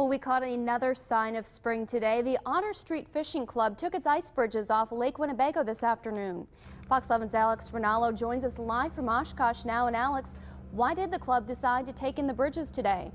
Well, we caught another sign of spring today. The Otter Street Fishing Club took its ice bridges off Lake Winnebago this afternoon. Fox 11's Alex Rinaldo joins us live from Oshkosh now. And Alex, why did the club decide to take in the bridges today?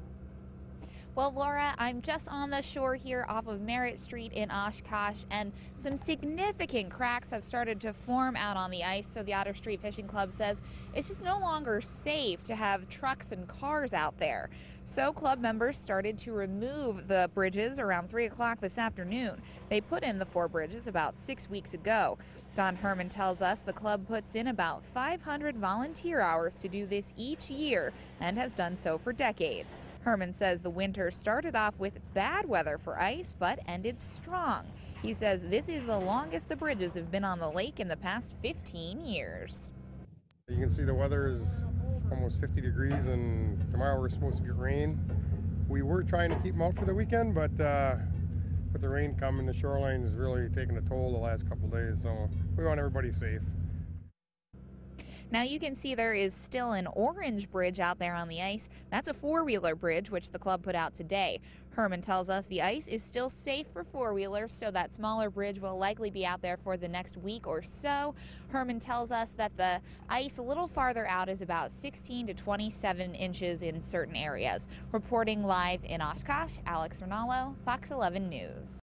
Well, Laura, I'm just on the shore here off of Merritt Street in Oshkosh, and some significant cracks have started to form out on the ice. So the Otter Street Fishing Club says it's just no longer safe to have trucks and cars out there. So club members started to remove the bridges around 3 o'clock this afternoon. They put in the four bridges about six weeks ago. Don Herman tells us the club puts in about 500 volunteer hours to do this each year and has done so for decades. Herman says the winter started off with bad weather for ice, but ended strong. He says this is the longest the bridges have been on the lake in the past 15 years. You can see the weather is almost 50 degrees, and tomorrow we're supposed to get rain. We were trying to keep them out for the weekend, but uh, with the rain coming, the shoreline is really taking a toll the last couple days, so we want everybody safe. Now you can see there is still an orange bridge out there on the ice. That's a four-wheeler bridge, which the club put out today. Herman tells us the ice is still safe for four-wheelers, so that smaller bridge will likely be out there for the next week or so. Herman tells us that the ice a little farther out is about 16 to 27 inches in certain areas. Reporting live in Oshkosh, Alex Rinaldo, Fox 11 News.